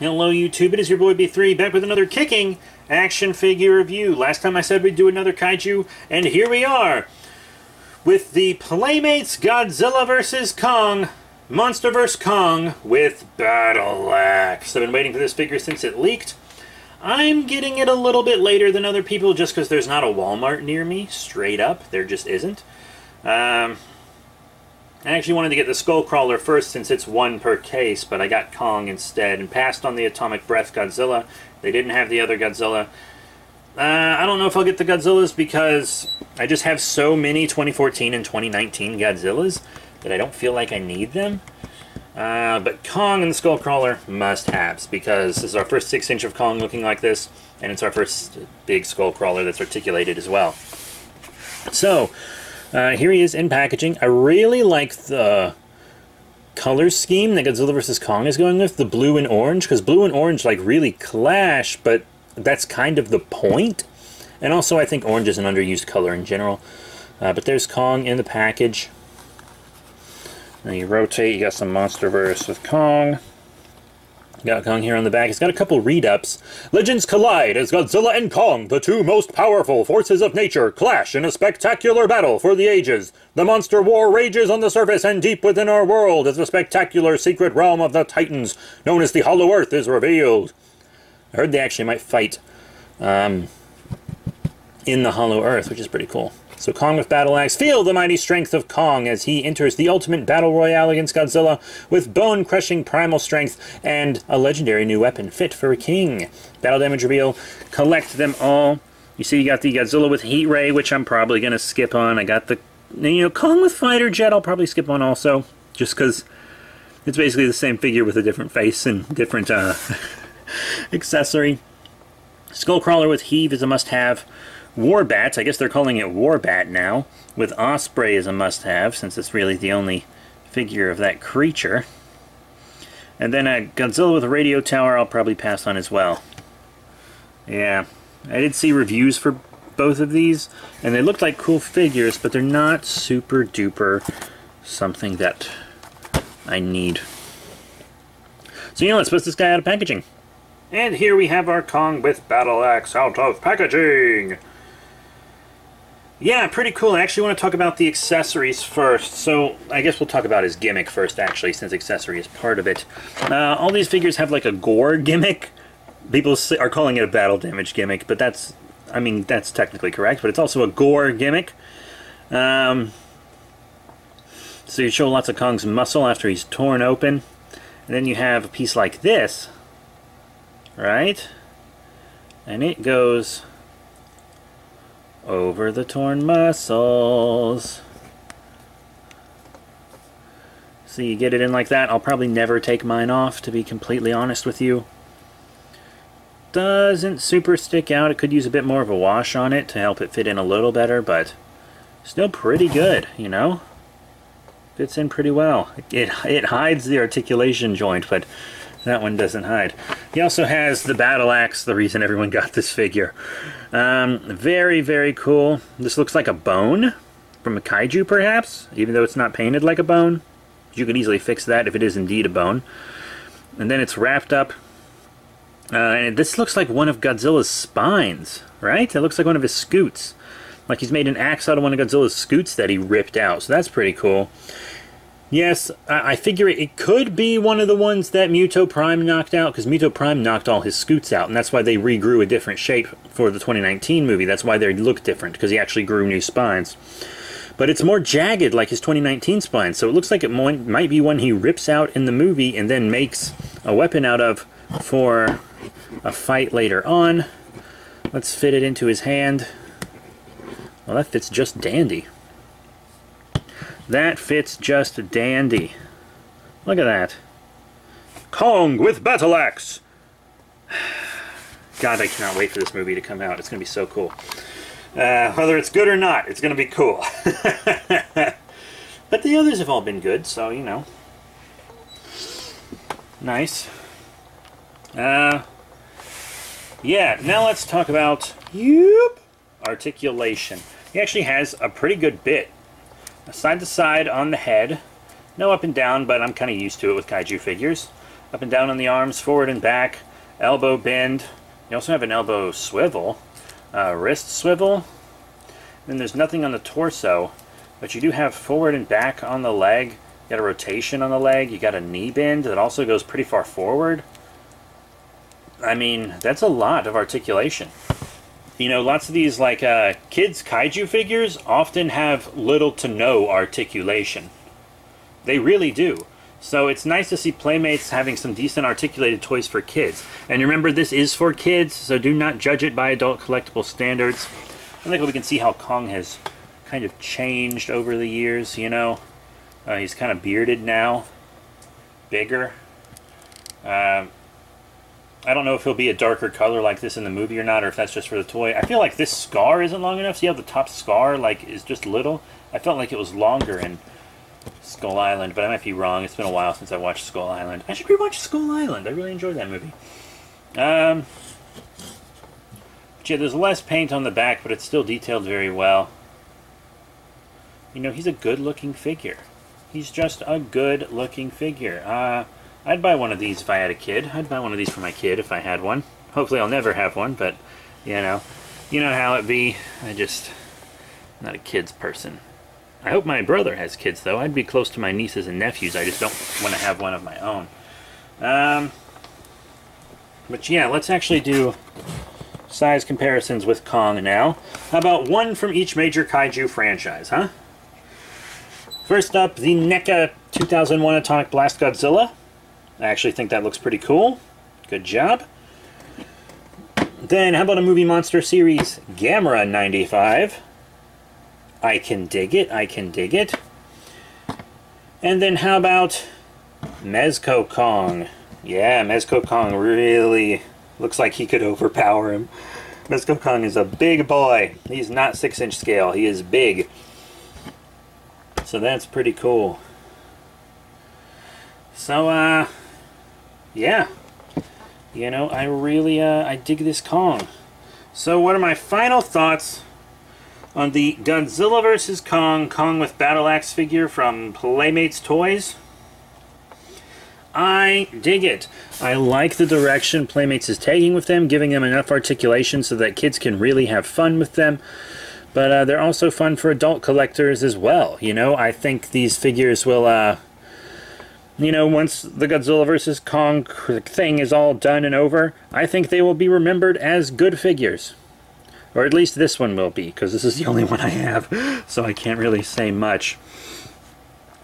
Hello YouTube, it is your boy B3 back with another kicking action figure review. Last time I said we'd do another kaiju, and here we are with the Playmates Godzilla vs. Kong Monsterverse Kong with Battle Axe. I've been waiting for this figure since it leaked. I'm getting it a little bit later than other people just because there's not a Walmart near me, straight up. There just isn't. Um, I actually wanted to get the Skullcrawler first since it's one per case, but I got Kong instead and passed on the Atomic Breath Godzilla. They didn't have the other Godzilla. Uh, I don't know if I'll get the Godzillas because I just have so many 2014 and 2019 Godzillas that I don't feel like I need them. Uh, but Kong and the Skullcrawler must-haves because this is our first 6-inch of Kong looking like this, and it's our first big Skullcrawler that's articulated as well. So, uh, here he is in packaging. I really like the color scheme that Godzilla vs. Kong is going with, the blue and orange, because blue and orange like really clash, but that's kind of the point. And also I think orange is an underused color in general. Uh, but there's Kong in the package. Now you rotate, you got some Monsterverse with Kong. Got Kong here on the back. It's got a couple read-ups. Legends collide as Godzilla and Kong, the two most powerful forces of nature, clash in a spectacular battle for the ages. The monster war rages on the surface and deep within our world as the spectacular secret realm of the Titans, known as the Hollow Earth, is revealed. I heard they actually might fight um, in the Hollow Earth, which is pretty cool. So Kong with Battle Axe, feel the mighty strength of Kong as he enters the ultimate battle royale against Godzilla with bone-crushing primal strength and a legendary new weapon fit for a king. Battle damage reveal, collect them all. You see you got the Godzilla with Heat Ray, which I'm probably going to skip on. I got the, you know, Kong with Fighter Jet I'll probably skip on also, just because it's basically the same figure with a different face and different uh, accessory. Skullcrawler with Heave is a must-have. Warbats, I guess they're calling it Warbat now, with Osprey as a must-have, since it's really the only figure of that creature. And then a Godzilla with a radio tower I'll probably pass on as well. Yeah, I did see reviews for both of these, and they looked like cool figures, but they're not super duper something that I need. So you know, let's put this guy out of packaging. And here we have our Kong with Battle Axe out of packaging. Yeah, pretty cool. I actually want to talk about the accessories first. So I guess we'll talk about his gimmick first, actually, since accessory is part of it. Uh, all these figures have like a gore gimmick. People are calling it a battle damage gimmick, but that's, I mean, that's technically correct, but it's also a gore gimmick. Um, so you show lots of Kong's muscle after he's torn open. And then you have a piece like this, right? And it goes over the torn muscles. So you get it in like that. I'll probably never take mine off, to be completely honest with you. Doesn't super stick out. It could use a bit more of a wash on it to help it fit in a little better, but still pretty good, you know? Fits in pretty well. It, it hides the articulation joint, but that one doesn't hide. He also has the battle axe, the reason everyone got this figure. Um, very, very cool. This looks like a bone from a kaiju, perhaps, even though it's not painted like a bone. You could easily fix that if it is indeed a bone. And then it's wrapped up. Uh, and this looks like one of Godzilla's spines, right? It looks like one of his scutes. Like he's made an axe out of one of Godzilla's scutes that he ripped out. So that's pretty cool. Yes, I figure it could be one of the ones that Muto Prime knocked out, because Muto Prime knocked all his scutes out, and that's why they regrew a different shape for the 2019 movie. That's why they look different, because he actually grew new spines. But it's more jagged like his 2019 spine, so it looks like it might be one he rips out in the movie and then makes a weapon out of for a fight later on. Let's fit it into his hand. Well, that fits just dandy. That fits just dandy. Look at that. Kong with Battle Axe! God, I cannot wait for this movie to come out. It's going to be so cool. Uh, whether it's good or not, it's going to be cool. but the others have all been good, so, you know. Nice. Uh, yeah, now let's talk about yep, articulation. He actually has a pretty good bit side to side on the head. No up and down, but I'm kind of used to it with kaiju figures. up and down on the arms, forward and back, elbow bend. You also have an elbow swivel, uh, wrist swivel. Then there's nothing on the torso, but you do have forward and back on the leg. You got a rotation on the leg. You got a knee bend that also goes pretty far forward. I mean, that's a lot of articulation. You know, lots of these, like, uh, kids' kaiju figures often have little to no articulation. They really do. So it's nice to see Playmates having some decent articulated toys for kids. And remember, this is for kids, so do not judge it by adult collectible standards. I think we can see how Kong has kind of changed over the years, you know. Uh, he's kind of bearded now, bigger. Um, I don't know if he'll be a darker color like this in the movie or not, or if that's just for the toy. I feel like this scar isn't long enough. See how the top scar like is just little? I felt like it was longer in Skull Island, but I might be wrong. It's been a while since I watched Skull Island. I should rewatch Skull Island. I really enjoyed that movie. Um, yeah, there's less paint on the back, but it's still detailed very well. You know, he's a good-looking figure. He's just a good-looking figure. Uh, I'd buy one of these if I had a kid. I'd buy one of these for my kid if I had one. Hopefully I'll never have one, but, you know, you know how it be. I just, I'm not a kid's person. I hope my brother has kids, though. I'd be close to my nieces and nephews. I just don't want to have one of my own. Um, but yeah, let's actually do size comparisons with Kong now. How about one from each major kaiju franchise, huh? First up, the NECA 2001 Atomic Blast Godzilla. I actually think that looks pretty cool. Good job. Then, how about a Movie Monster Series Gamera 95? I can dig it, I can dig it. And then how about Mezco Kong? Yeah, Mezco Kong really looks like he could overpower him. Mezco Kong is a big boy. He's not 6-inch scale. He is big. So that's pretty cool. So, uh, yeah. You know, I really, uh, I dig this Kong. So what are my final thoughts on the Godzilla vs. Kong, Kong with Battle Axe figure from Playmates Toys? I dig it. I like the direction Playmates is taking with them, giving them enough articulation so that kids can really have fun with them. But uh, they're also fun for adult collectors as well. You know, I think these figures will, uh, you know, once the Godzilla vs. Kong thing is all done and over, I think they will be remembered as good figures. Or at least this one will be, because this is the only one I have, so I can't really say much.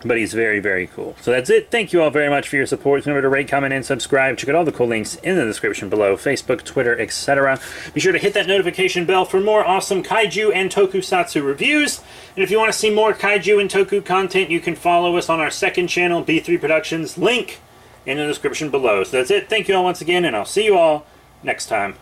But he's very, very cool. So that's it. Thank you all very much for your support. Remember to rate, comment, and subscribe. Check out all the cool links in the description below. Facebook, Twitter, etc. Be sure to hit that notification bell for more awesome Kaiju and Tokusatsu reviews. And if you want to see more Kaiju and Toku content, you can follow us on our second channel, B3 Productions. Link in the description below. So that's it. Thank you all once again, and I'll see you all next time.